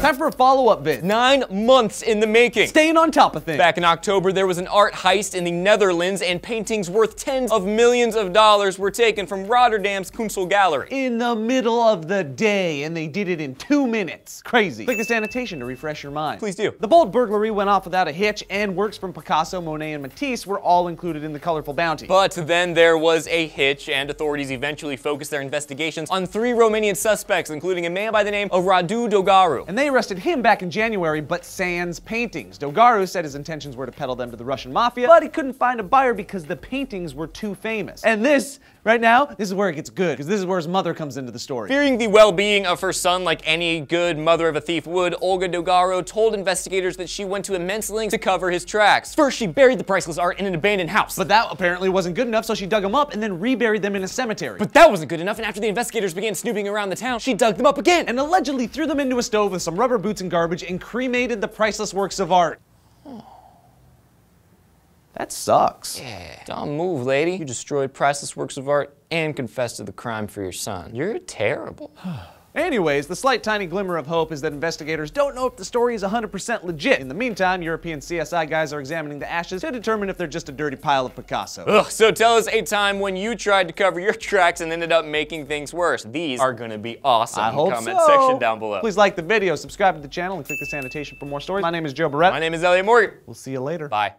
Time for a follow-up vid. Nine months in the making. Staying on top of things. Back in October, there was an art heist in the Netherlands, and paintings worth tens of millions of dollars were taken from Rotterdam's Kunsthal Gallery. In the middle of the day, and they did it in two minutes. Crazy. Click this annotation to refresh your mind. Please do. The bold burglary went off without a hitch, and works from Picasso, Monet, and Matisse were all included in the colorful bounty. But then there was a hitch, and authorities eventually focused their investigations on three Romanian suspects, including a man by the name of Radu Dogaru. And they arrested him back in January, but sans paintings. Dogaru said his intentions were to peddle them to the Russian mafia, but he couldn't find a buyer because the paintings were too famous. And this, right now, this is where it gets good, because this is where his mother comes into the story. Fearing the well-being of her son like any good mother of a thief would, Olga Dogaru told investigators that she went to immense lengths to cover his tracks. First, she buried the priceless art in an abandoned house. But that apparently wasn't good enough, so she dug them up and then reburied them in a cemetery. But that wasn't good enough, and after the investigators began snooping around the town, she dug them up again. and allegedly threw them into a stove with some rubber boots and garbage and cremated the priceless works of art. Hmm. That sucks. Yeah. Dumb move, lady. You destroyed priceless works of art and confessed to the crime for your son. You're terrible. Anyways, the slight tiny glimmer of hope is that investigators don't know if the story is 100% legit. In the meantime, European CSI guys are examining the ashes to determine if they're just a dirty pile of Picasso. Ugh, so tell us a time when you tried to cover your tracks and ended up making things worse. These are gonna be awesome. I hope Comment so. section down below. Please like the video, subscribe to the channel, and click this annotation for more stories. My name is Joe Bereta. My name is Elliott Morgan. We'll see you later. Bye.